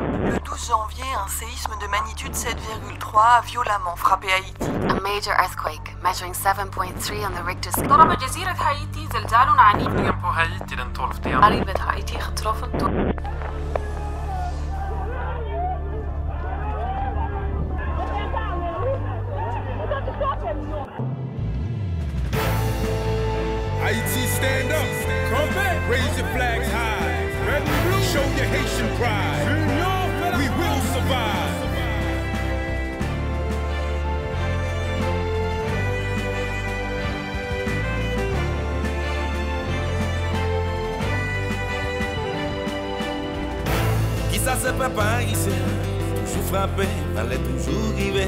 Le 12 janvier, un séisme de magnitude 7,3 a violemment frappé Haïti. A major earthquake measuring 7.3 on the Richter scale. ضرب جزيرة هايتي زلزال عنيف Ingen på Haiti den 12 januari. قريبة هايتي getroffen Qui ça se pas ici? Toujours frappé, fallait toujours Mais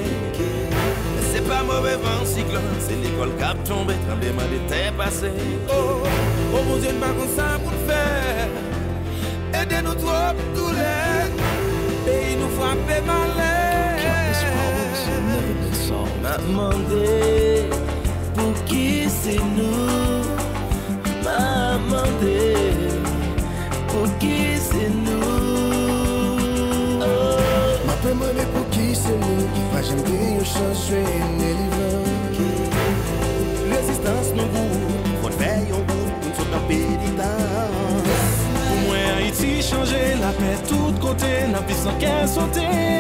c'est pas mauvais vent cyclone C'est l'école cap tombé, tremblement terre passé Oh, oh mon Dieu, pas comme ça pour le faire. Aidez-nous trop, les Pays nous frappé malin M'a demandé pour qui c'est nous. M'a demandé pour qui c'est nous Fwa jen de yon chanswe nelivan Rezistans nou gout Fwa fè yon gout Moun sot apè di tan Pou mwen Haiti chanje La pè tout kote Na pisan kè sote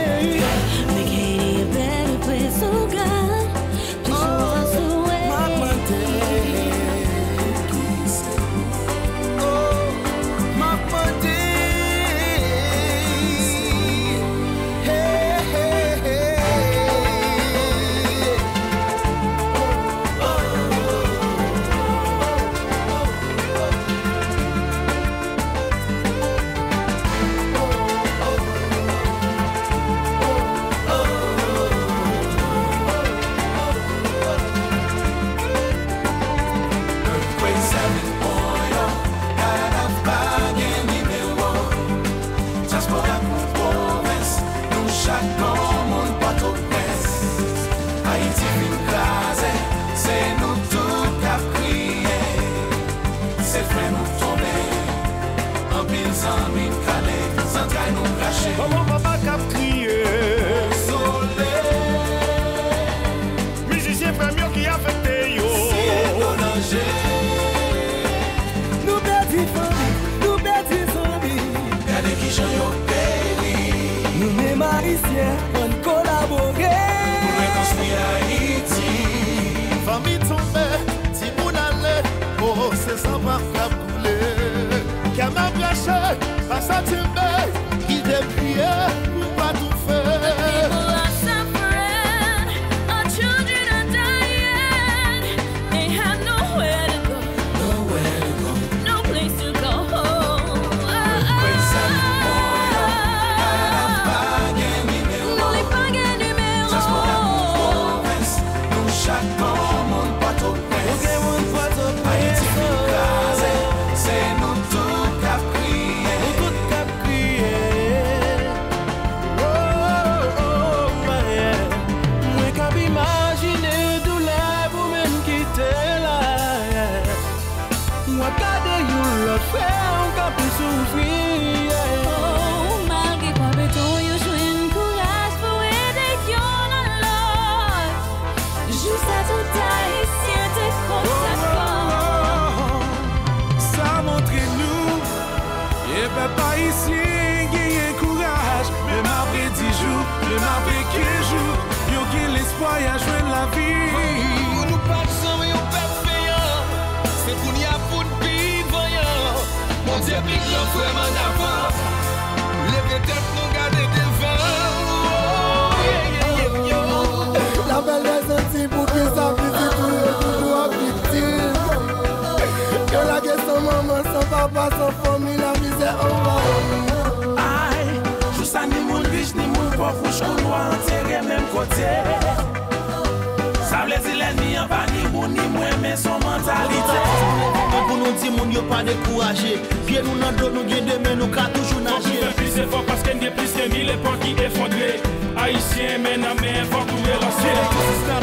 braché, pas ça timbe, ici, gagne courage, même après 10 jours, même après 15 jours, yo qui l'espoir à joindre la vie. Nous pas de sang, mais on perd payant. C'est pour n'y a pour de pays voyant. Mon Dieu, pique vraiment d'avant. Lève tête, nous garder devant. La bel resenti pou ki sa pisi tou yo toutou a victime Yo la ge son maman, son papa, son fami, bo fouch kou do a anterre menm kote Sa vle di lèd mi an pa ni moun ni mwen men son mentalite. An pou nou di moun yo pa dekouraje. Pye nou nan do nou gen demen nou ka toujou naje Fok nou fe plis e fok paske n de plis ke mi le pan ki efondre Haitien men nan men fok nou relase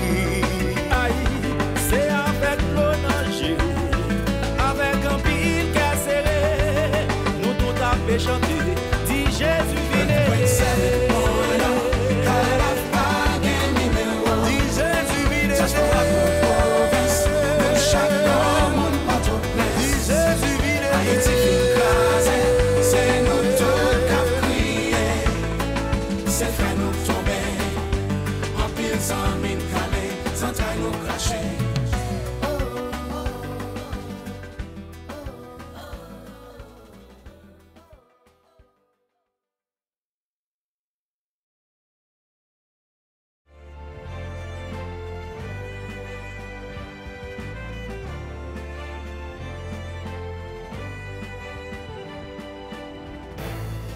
En pile sans mine calée, sans taille nous cracher.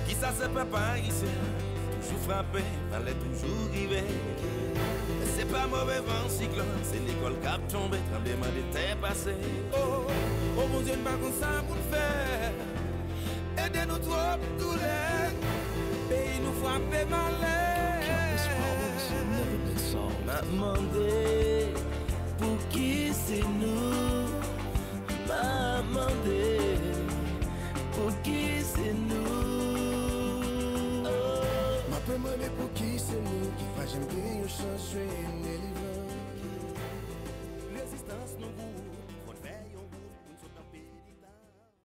Qui ça c'est papa Toujours frappé, fallait toujours river Mais C'est pas mauvais vent cyclone, c'est l'école cap tombé, tremblement de terre passé. Oh, oh mon Dieu, pas comme ça pour le faire. Aidez-nous trop, tous les pays nous frappent malin. M'a demandé pour qui c'est nous? M'a demandé pour qui c'est nous? 想给你说 s t r e a m